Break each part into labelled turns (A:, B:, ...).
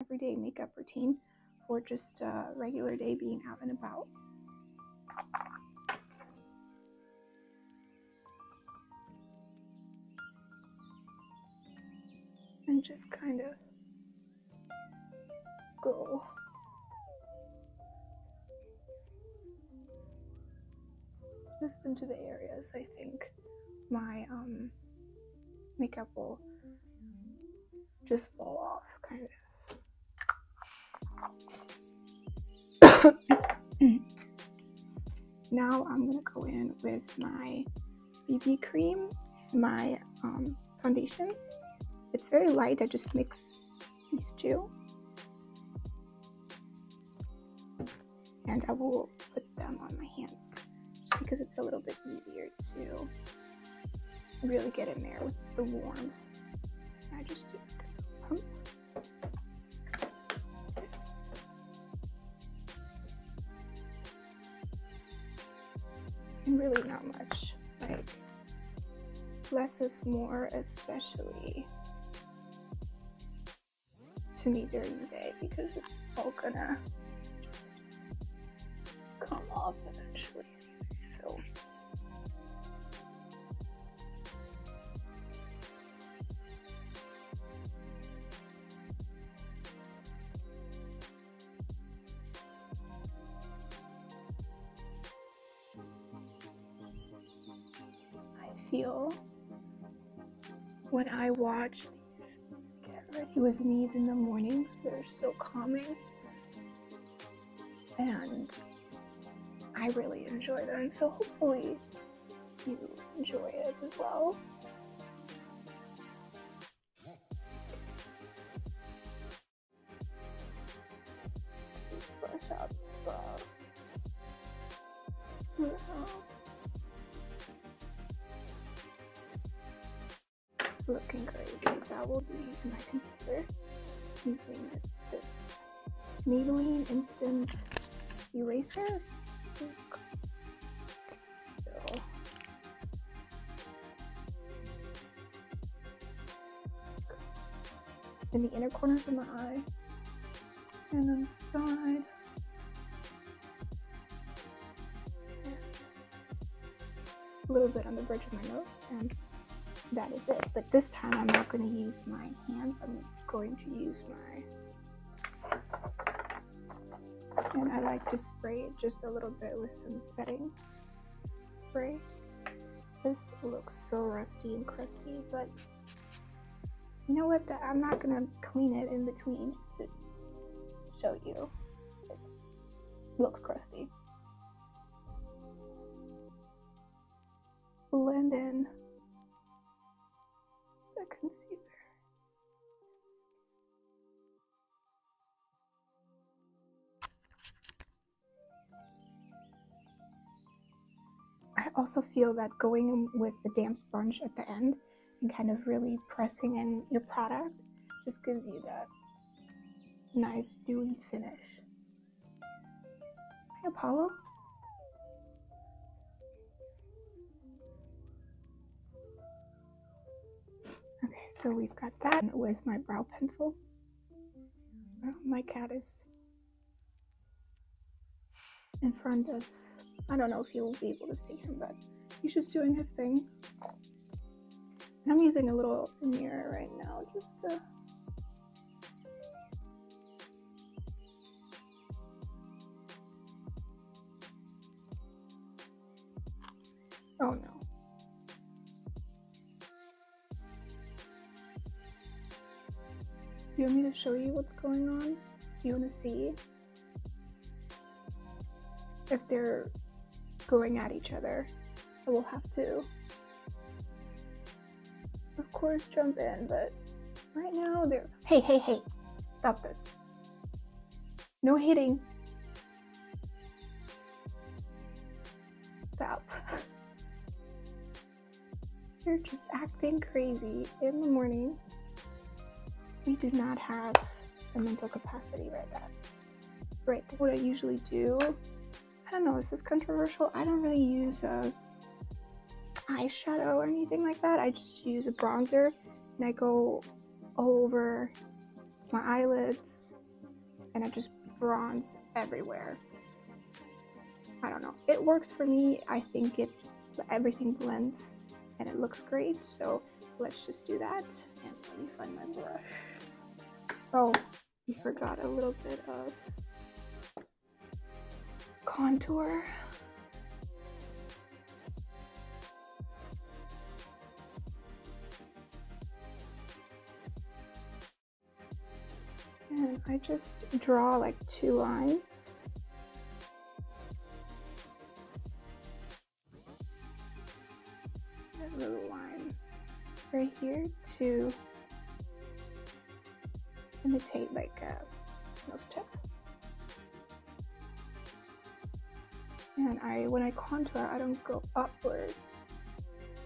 A: everyday makeup routine for just a regular day being out and about. And just kind of go just into the areas I think my um, makeup will just fall off kind of. now I'm gonna go in with my BB cream, my um, foundation. It's very light, I just mix these two. And I will put them on my hands just because it's a little bit easier to really get in there with the warmth. Really not much. Like less is more, especially to me during the day because it's all gonna come off feel when I watch these get ready with me's in the mornings, they're so calming. And I really enjoy them. So hopefully you enjoy it as well. Instant Eraser. In the inner corners of my eye and on the side. A little bit on the bridge of my nose and that is it. But this time I'm not going to use my hands. I'm going to use my, like to spray it just a little bit with some setting spray. This looks so rusty and crusty, but you know what? I'm not to clean it in between just to show you. It looks crusty. Blend in also feel that going with the damp sponge at the end and kind of really pressing in your product just gives you that nice dewy finish. Hi, Apollo. Okay, so we've got that with my brow pencil. Oh, my cat is in front of, I don't know if you'll be able to see him, but he's just doing his thing. And I'm using a little mirror right now just to Oh no. Do you want me to show you what's going on? Do you want to see if they're going at each other? I will have to, of course, jump in, but right now they're. Hey, hey, hey! Stop this. No hitting. Stop. You're just acting crazy in the morning. We do not have the mental capacity right that. Right, this is what I usually do. I don't know, is this controversial? I don't really use a eyeshadow or anything like that. I just use a bronzer and I go over my eyelids and I just bronze everywhere. I don't know. It works for me. I think it everything blends and it looks great. So let's just do that. And let me find my brush. Oh, we forgot a little bit of contour. And I just draw like two lines. A little line right here to imitate like uh, a nose tip. And I, when I contour, I don't go upwards,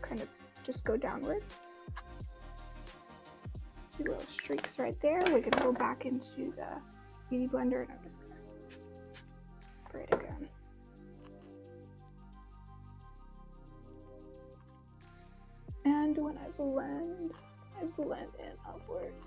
A: kind of just go downwards. Two little streaks right there. We're gonna go back into the beauty blender and I'm just gonna spray it again. And when I blend, I blend in upwards.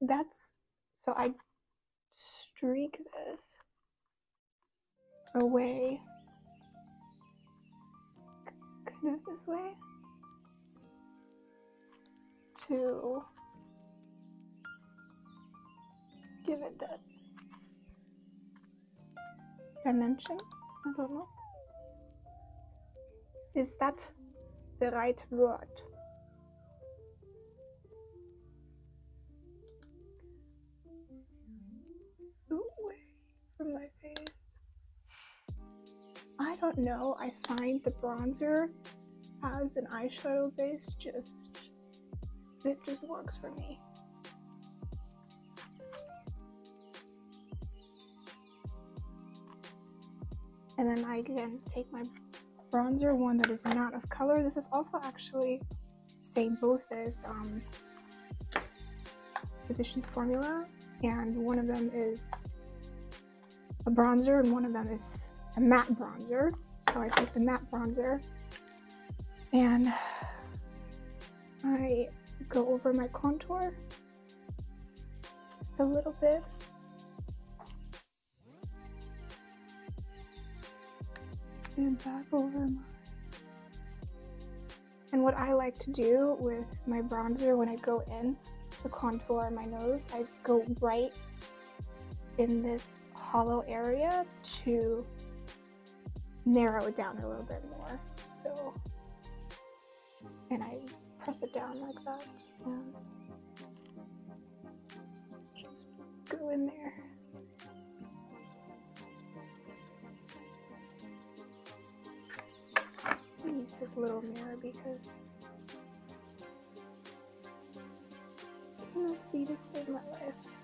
A: That's so I streak this away kind of this way to give it that dimension. I don't know. Is that the right word? Know. I find the bronzer as an eyeshadow base just it just works for me. And then I again take my bronzer, one that is not of color. This is also actually same both as um, Physicians Formula and one of them is a bronzer and one of them is a matte bronzer. So I take the matte bronzer and I go over my contour a little bit. And back over my and what I like to do with my bronzer when I go in to contour my nose, I go right in this hollow area to narrow it down a little bit more. So, and I press it down like that and just go in there. use this little mirror because I cannot see this save my life.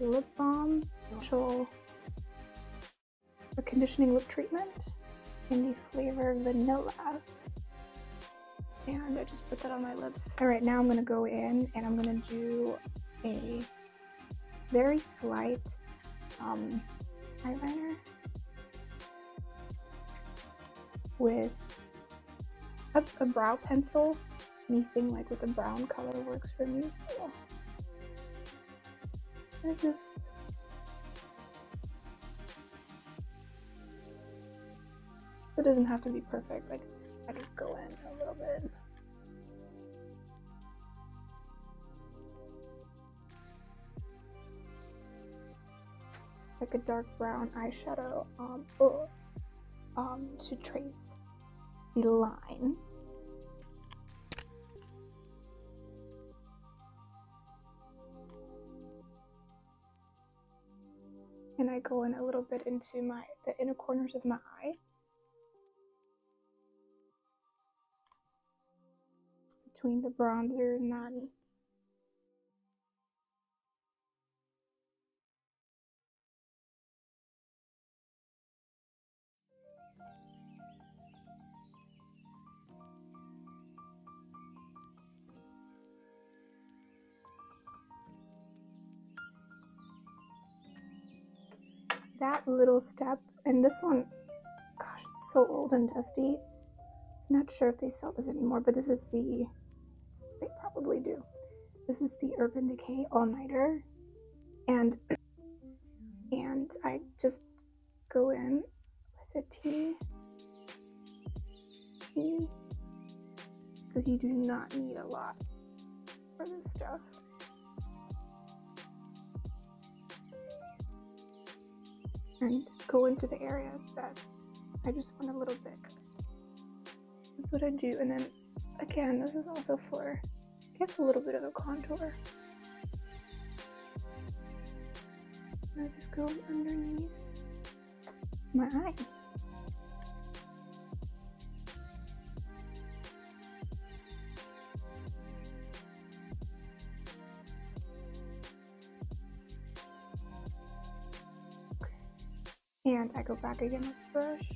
A: Lip balm, special a conditioning lip treatment in the flavor vanilla and I just put that on my lips. All right, now I'm gonna go in and I'm gonna do a very slight um, eyeliner with a, a, brow pencil. Anything like with a brown color works for me. So I just it doesn't have to be perfect. Like I just go in a little bit. Like a dark brown eyeshadow um, um, to trace the line. And I go in a little bit into my the inner corners of my eye. between the bronzer and that. That little step, and this one, gosh, it's so old and dusty. I'm not sure if they sell this anymore, but this is the, they probably do. This is the Urban Decay All Nighter, and and I just go in with a tea, because you do not need a lot for this stuff. And go into the areas that I just want a little bit. That's what I do. And then again, this is also for, I guess, a little bit of a contour. And I just go underneath my eye. And I go back again with the brush.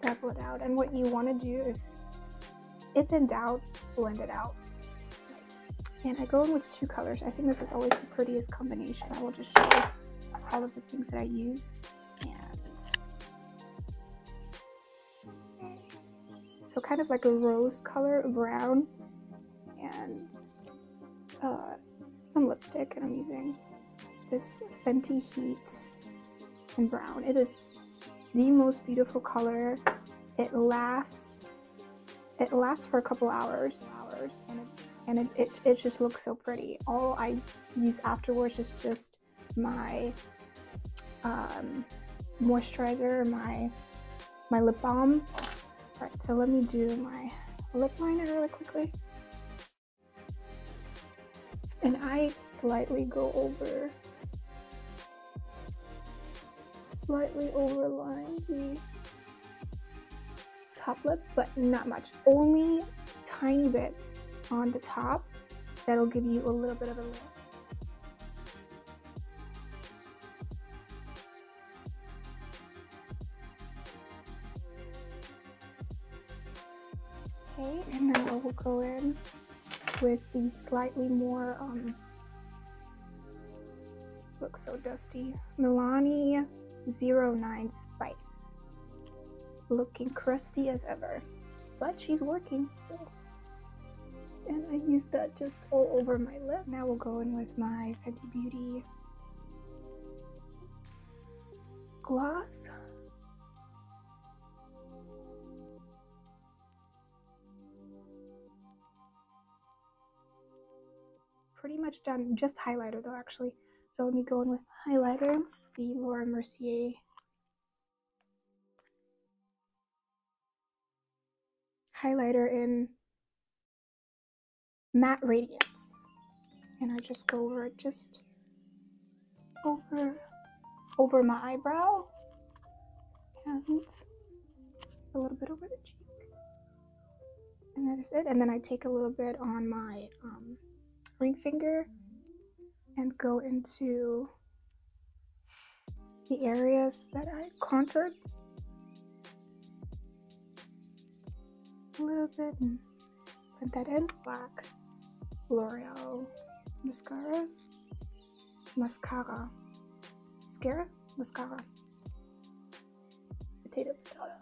A: Dabble it out. And what you want to do, if, if in doubt, blend it out. And I go in with two colors. I think this is always the prettiest combination. I will just show all of the things that I use. And so kind of like a rose color brown and uh, some lipstick and I'm using this Fenty Heat in brown. It is the most beautiful color. It lasts it lasts for a couple hours hours and it, it, it just looks so pretty. All I use afterwards is just my um, moisturizer, my my lip balm. Alright, so let me do my lip liner really quickly I slightly go over slightly overline the top lip but not much only tiny bit on the top that'll give you a little bit of a lift. Okay and now I will go in with the slightly more, um, looks so dusty, Milani 09 Spice. Looking crusty as ever, but she's working, so. And I use that just all over my lip. Now we'll go in with my Fenty Beauty gloss. Pretty much done. Just highlighter though, actually. So let me go in with highlighter, the Laura Mercier. Highlighter in matte radiance. And I just go over it just over over my eyebrow. And a little bit over the cheek. And that is it. And then I take a little bit on my um, ring finger and go into the areas that I contoured a little bit and put that in. Black L'Oreal mascara. Mascara. Mascara? Mascara. Potato potato.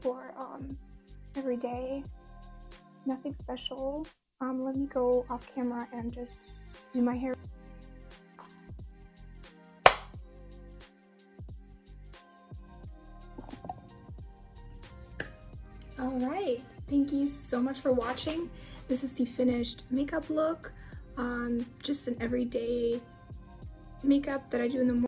A: For um, every day. Nothing special. Um, let me go off camera and just do my hair. All right, thank you so much for watching. This is the finished makeup look. Um, just an everyday makeup that I do in the morning.